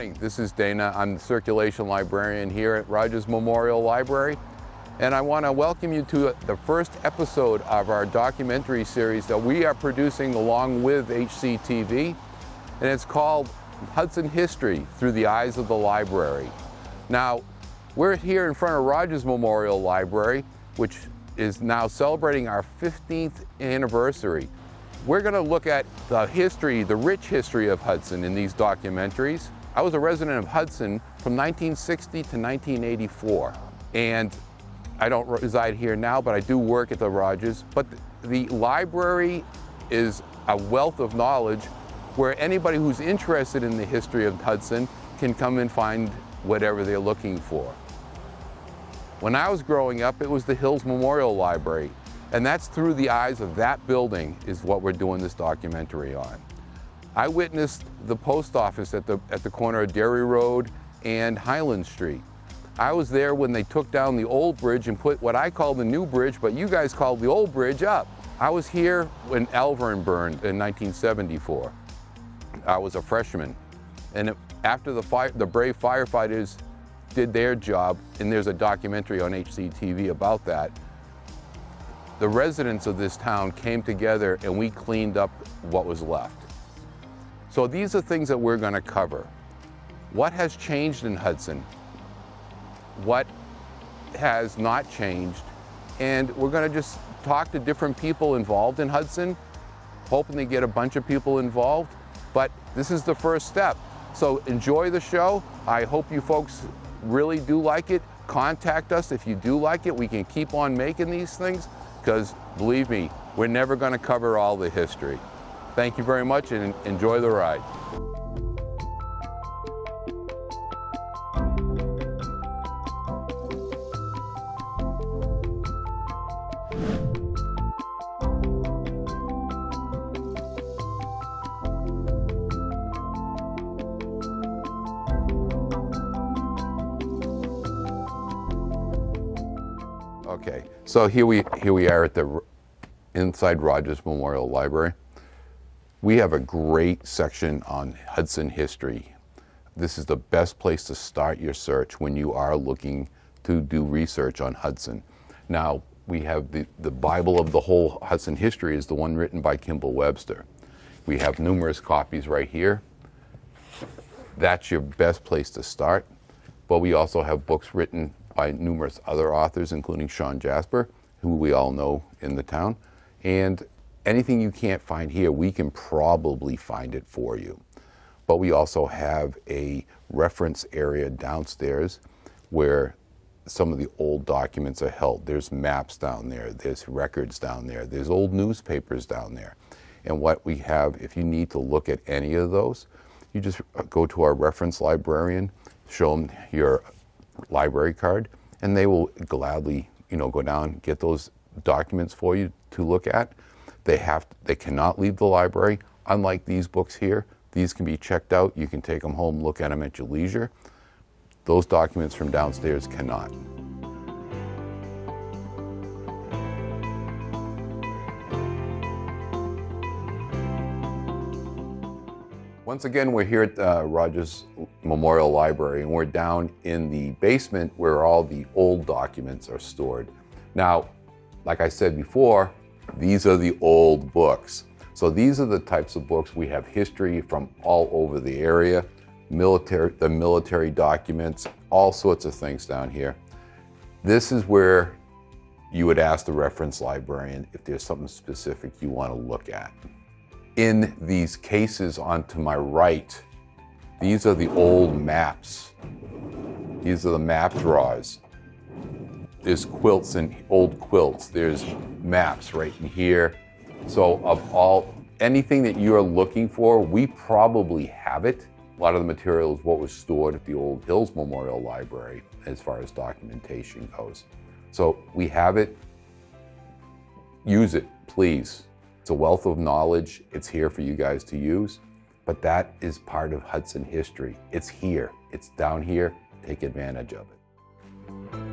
morning. This is Dana. I'm the circulation librarian here at Rodgers Memorial Library. And I want to welcome you to the first episode of our documentary series that we are producing along with HCTV. And it's called Hudson History Through the Eyes of the Library. Now, we're here in front of Rodgers Memorial Library, which is now celebrating our 15th anniversary. We're going to look at the history, the rich history of Hudson in these documentaries. I was a resident of Hudson from 1960 to 1984. And I don't reside here now, but I do work at the Rodgers. But the library is a wealth of knowledge where anybody who's interested in the history of Hudson can come and find whatever they're looking for. When I was growing up, it was the Hills Memorial Library. And that's through the eyes of that building is what we're doing this documentary on. I witnessed the post office at the, at the corner of Derry Road and Highland Street. I was there when they took down the old bridge and put what I call the new bridge, but you guys called the old bridge up. I was here when Alvirne burned in 1974. I was a freshman. And after the, fire, the brave firefighters did their job, and there's a documentary on HCTV about that, the residents of this town came together and we cleaned up what was left. So these are things that we're going to cover. What has changed in Hudson? What has not changed? And we're going to just talk to different people involved in Hudson, hoping to get a bunch of people involved. But this is the first step. So enjoy the show. I hope you folks really do like it. Contact us if you do like it. We can keep on making these things because believe me, we're never going to cover all the history. Thank you very much and enjoy the ride. Okay, so here we here we are at the inside Rodgers Memorial Library. We have a great section on Hudson history. This is the best place to start your search when you are looking to do research on Hudson. Now, we have the, the Bible of the whole Hudson history is the one written by Kimball Webster. We have numerous copies right here. That's your best place to start. But we also have books written by numerous other authors, including Sean Jasper, who we all know in the town. And anything you can't find here, we can probably find it for you. But we also have a reference area downstairs where some of the old documents are held. There's maps down there, there's records down there, there's old newspapers down there. And what we have, if you need to look at any of those, you just go to our reference librarian, show them your library card, and they will gladly, you know, go down get those documents for you to look at. They have, they cannot leave the library. Unlike these books here, these can be checked out. You can take them home, look at them at your leisure. Those documents from downstairs cannot. Once again, we're here at uh, Rodgers Memorial Library, and we're down in the basement where all the old documents are stored. Now, like I said before, these are the old books. So these are the types of books we have history from all over the area, military, the military documents, all sorts of things down here. This is where you would ask the reference librarian if there's something specific you want to look at. In these cases on to my right, these are the old maps. These are the map drawers. There's quilts and old quilts. There's maps right in here. So of all, anything that you're looking for, we probably have it. A lot of the material is what was stored at the old Hills Memorial Library as far as documentation goes. So we have it. Use it, please. It's a wealth of knowledge. It's here for you guys to use. But that is part of Hudson history. It's here. It's down here. Take advantage of it.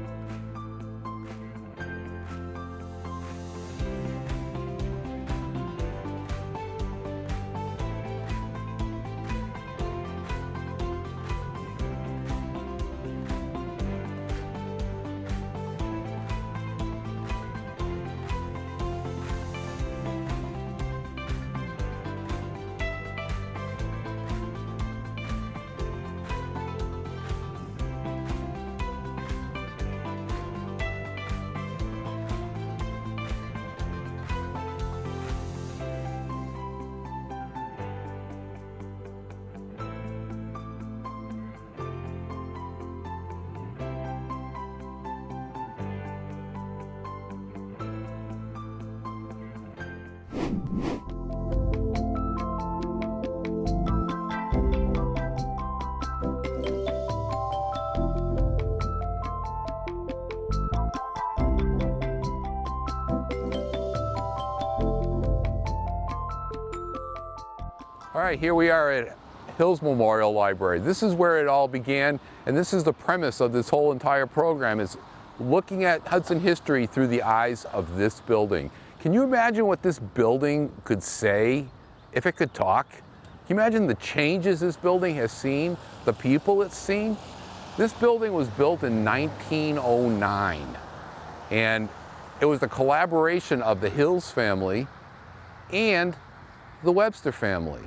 All right, here we are at Hills Memorial Library. This is where it all began, and this is the premise of this whole entire program is looking at Hudson history through the eyes of this building. Can you imagine what this building could say if it could talk? Can you imagine the changes this building has seen, the people it's seen? This building was built in 1909, and it was the collaboration of the Hills family and the Webster family.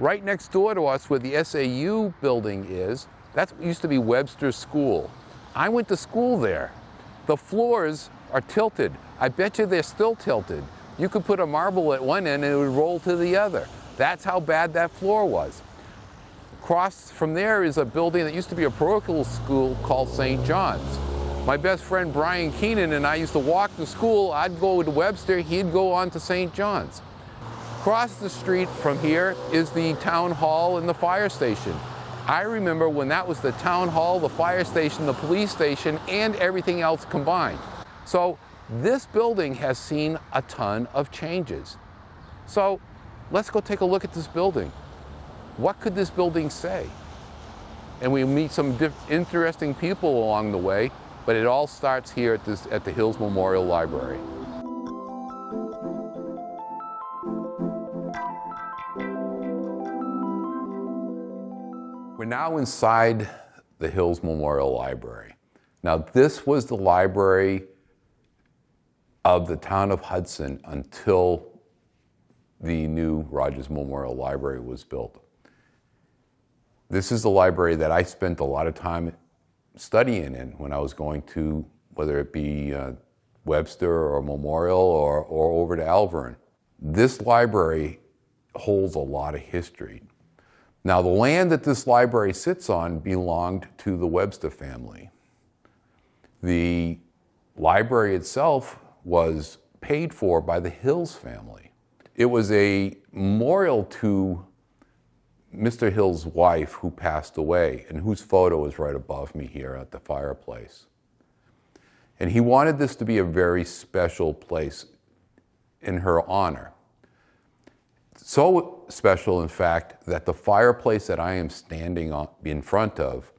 Right next door to us where the SAU building is, that used to be Webster School. I went to school there. The floors are tilted. I bet you they're still tilted. You could put a marble at one end and it would roll to the other. That's how bad that floor was. Across from there is a building that used to be a parochial school called St. John's. My best friend Brian Keenan and I used to walk to school. I'd go to Webster, he'd go on to St. John's. Across the street from here is the town hall and the fire station. I remember when that was the town hall, the fire station, the police station, and everything else combined. So this building has seen a ton of changes. So let's go take a look at this building. What could this building say? And we meet some interesting people along the way, but it all starts here at, this, at the Hills Memorial Library. We're now inside the Hills Memorial Library. Now, this was the library of the town of Hudson until the new Rodgers Memorial Library was built. This is the library that I spent a lot of time studying in when I was going to, whether it be uh, Webster or Memorial or, or over to Alvirne. This library holds a lot of history. Now, the land that this library sits on belonged to the Webster family. The library itself was paid for by the Hills family. It was a memorial to Mr. Hill's wife who passed away and whose photo is right above me here at the fireplace. And he wanted this to be a very special place in her honor. So special, in fact, that the fireplace that I am standing in front of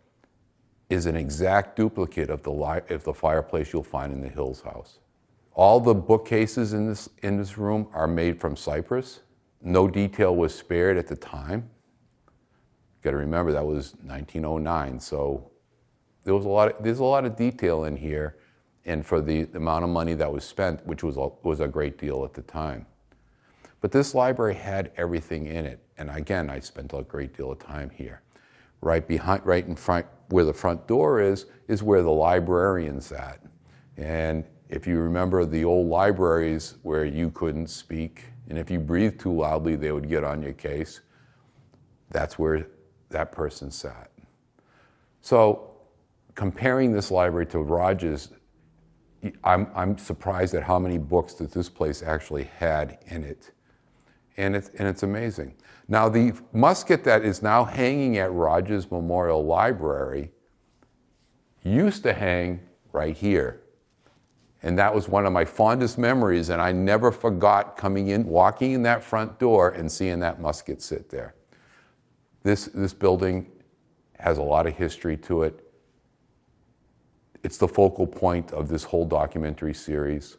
is an exact duplicate of the, of the fireplace you'll find in the Hills house. All the bookcases in this, in this room are made from cypress. No detail was spared at the time. You Got to remember that was 1909, so there was a lot. Of, there's a lot of detail in here, and for the, the amount of money that was spent, which was a, was a great deal at the time. But this library had everything in it. And again, I spent a great deal of time here. Right behind, right in front, where the front door is, is where the librarian sat. And if you remember the old libraries where you couldn't speak, and if you breathed too loudly, they would get on your case, that's where that person sat. So comparing this library to Rodgers, I'm, I'm surprised at how many books that this place actually had in it and it's, and it's amazing. Now, the musket that is now hanging at Rodgers Memorial Library used to hang right here. And that was one of my fondest memories, and I never forgot coming in, walking in that front door and seeing that musket sit there. This, this building has a lot of history to it. It's the focal point of this whole documentary series.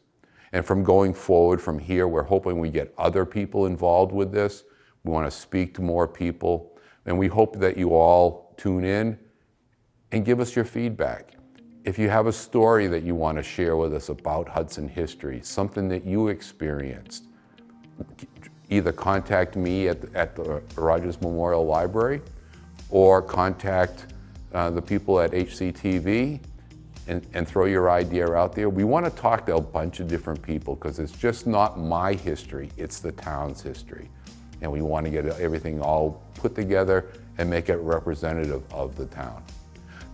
And from going forward from here, we're hoping we get other people involved with this. We want to speak to more people. And we hope that you all tune in and give us your feedback. If you have a story that you want to share with us about Hudson history, something that you experienced, either contact me at, at the Rodgers Memorial Library or contact uh, the people at HCTV and, and throw your idea out there. We want to talk to a bunch of different people because it's just not my history, it's the town's history. And we want to get everything all put together and make it representative of the town.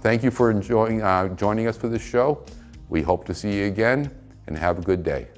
Thank you for enjoying, uh, joining us for this show. We hope to see you again and have a good day.